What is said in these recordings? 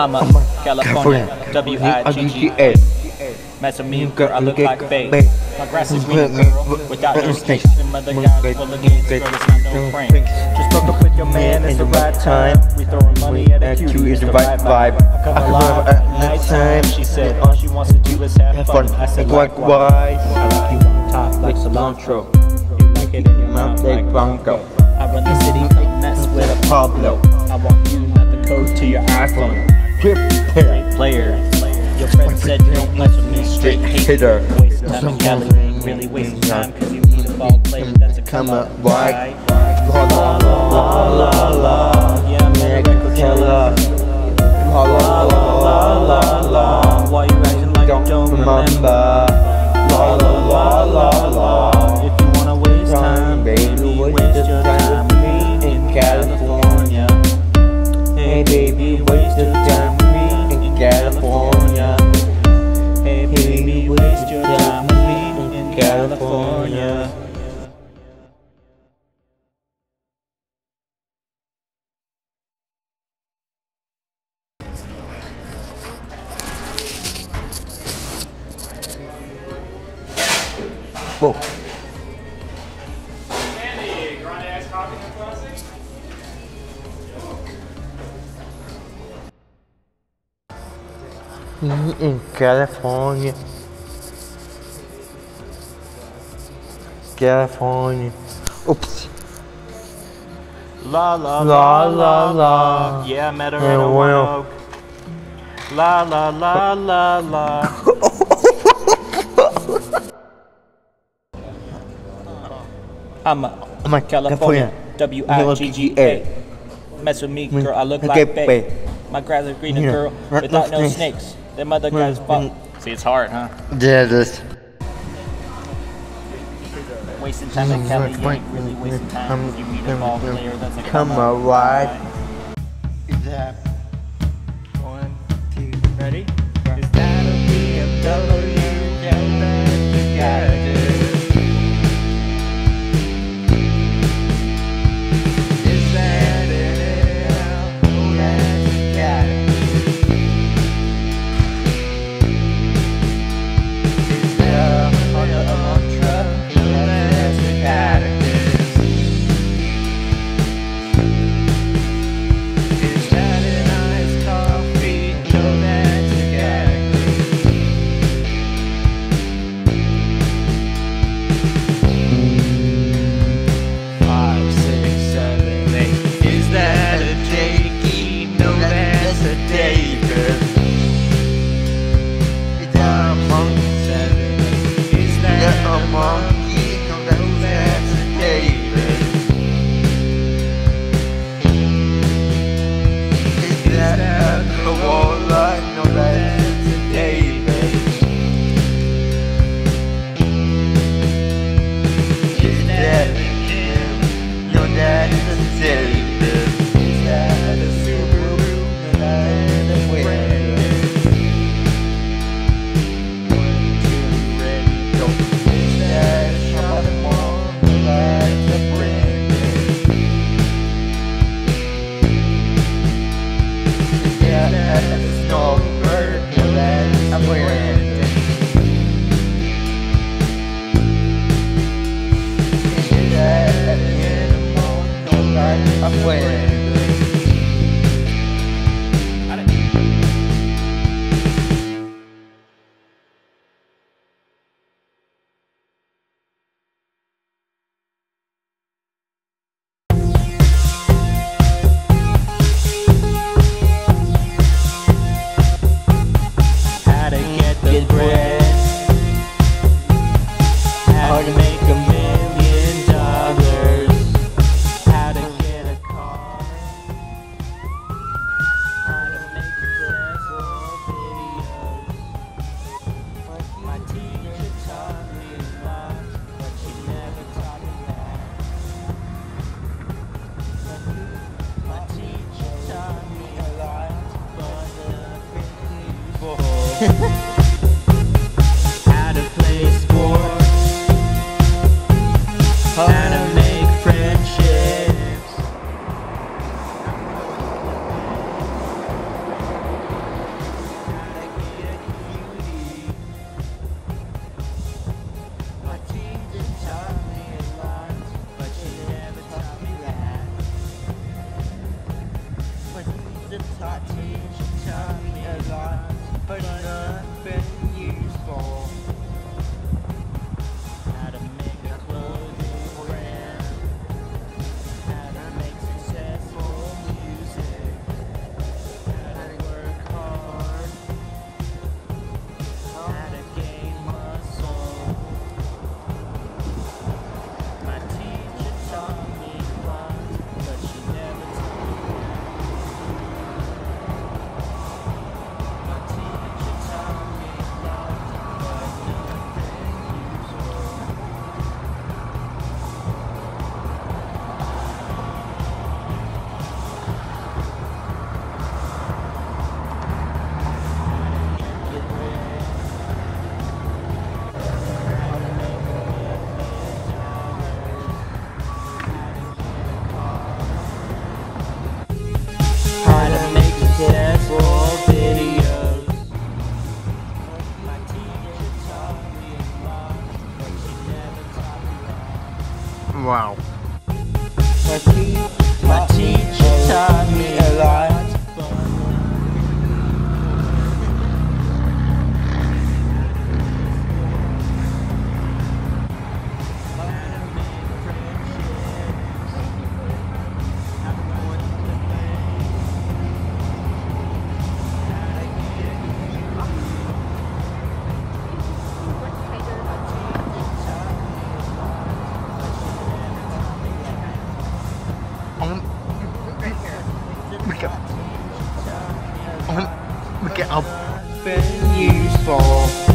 uh, California, W-I-G-G-A. Mess with me, girl, I look like Faye. My grass is green, girl, without no snakes. And mother guys full of games, girl, it's not no prank. Just broke up with your man, it's the right time. We throwing money at a cutie, it's the right vibe. I come along at night time. She said all she wants to do is have fun. I said likewise. I like you on top like cilantro. You like it in your mouth like Bronco. I run the city, mess with a Pablo. I want you not the code to your iPhone. Great player. Your friend said you don't mess with me, straight hitter. Wasting time in Cali, really wasting mm-hmm. time, cause you need a ball player that's a come up, right? La la la la la. Whoa. In California. California. Oops. La la La la la. Yeah, I met her at a. La la la la la. I'm a I'm a California, W I G G A. Mess with me, mm. girl, I look like Okay, Faye. My grass is greener, Yeah. girl, without no right. snakes. Them other mm. guys fuck. Mm. See, it's hard, huh? Yeah, this. Wasting time in Cali, you ain't really wasting time. if You meet a ball player that's a Come come on, right? Is that Wow. My teacher taught me a lot. We get Um, look up. Been for.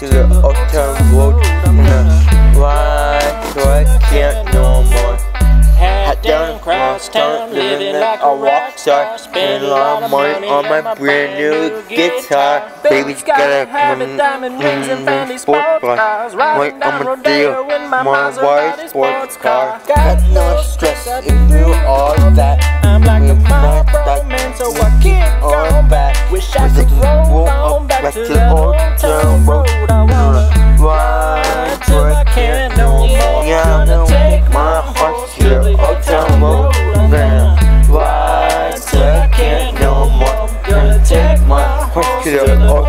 To the hotel road. Like a rock star. Spend a lot of money on my brand new guitar. Baby's gotta have it, mm, diamond mm, rings and mm, fancy sports cars. Right on my deal, my white sports car. Got no stress if you all that. I'm like a Marlboro man, so I can't go back. Wish I could the roll on back to that Old Town Road. I wanna Ride till I can't no more. Yeah, I'm Gonna take my heart to the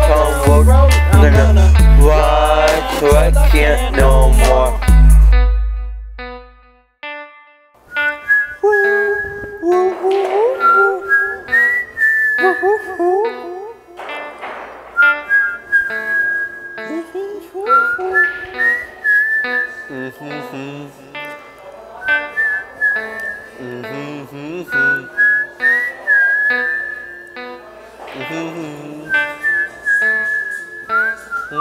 At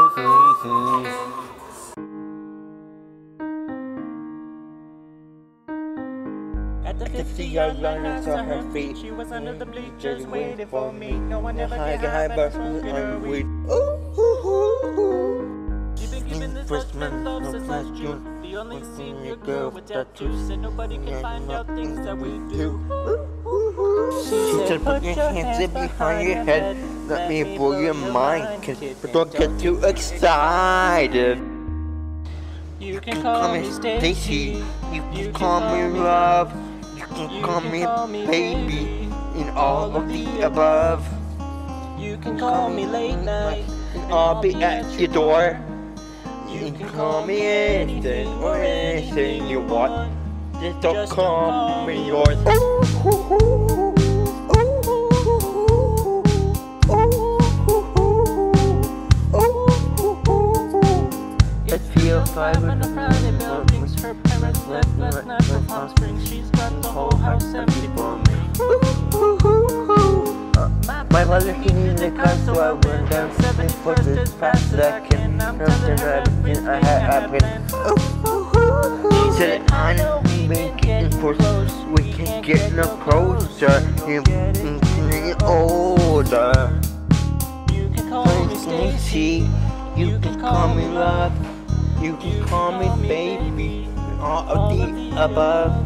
the 50 yard line, I saw her feet. She was under the bleachers waiting for me. No one ever high, high, but her weed. weak. She been giving this Freshman, love since last June. The only senior girl with tattoos, and nobody can find out things that we do. She said, put your hands in behind your head. Let me blow your mind. But don't get too excited. You can Call me Stacy. You can call me love. You can call me baby. In all of the above. You can call me late night. And I'll be at your door. You can call me anything or anything you want. Just don't call me yours. Five in the Friday. Her parents left last night for Palm Springs. She's got the whole house empty for me. My mother he needed a car, so I went down seven foot as fast as I can. I'm telling her everything I had happened. He said, I'm making close, we can get no closer. You're getting older. You can call me. Stacy, you can call me love, you can call me baby, all of the above.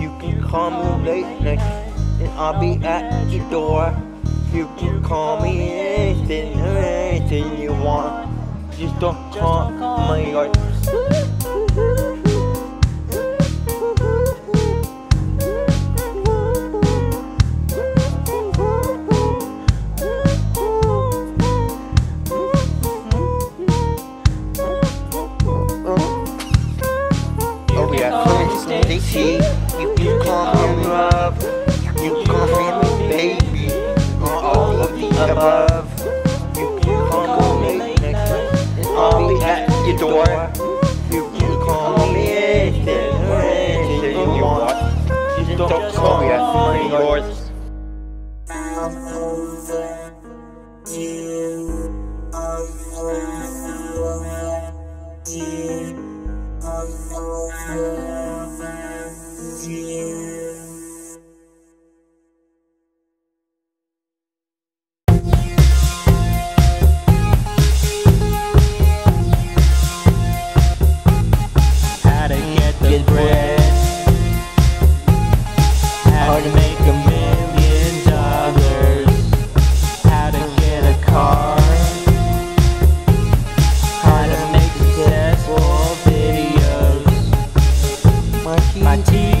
You can call me late night, and I'll be at your door. You can call me anything, anything you want. Just don't call my yard.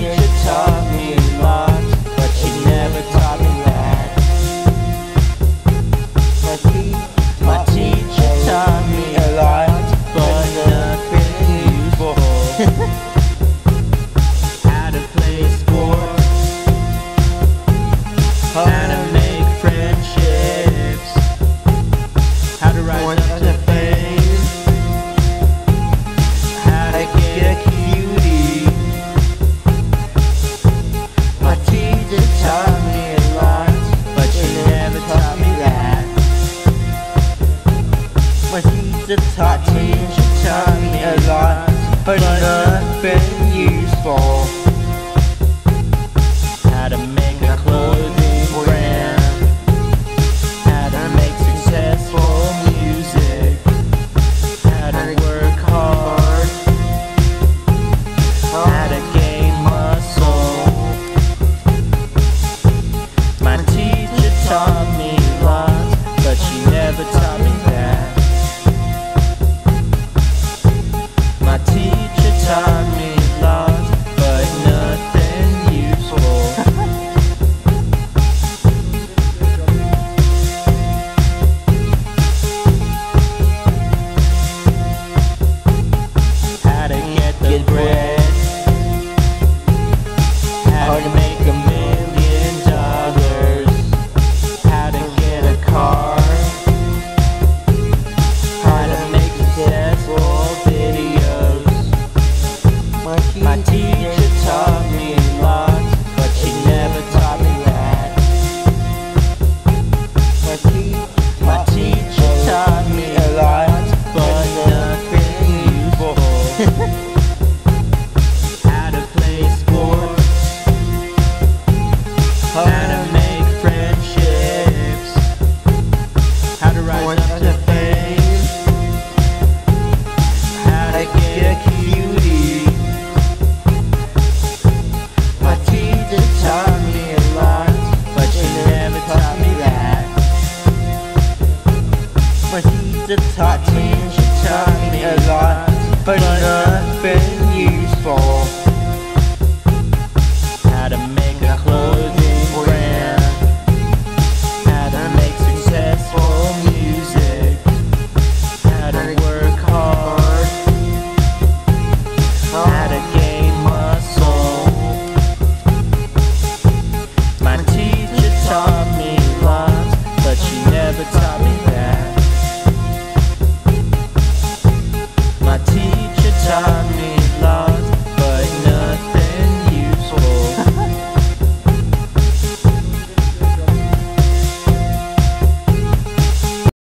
here taught me a lot. to taught me, she taught me a lot, but, but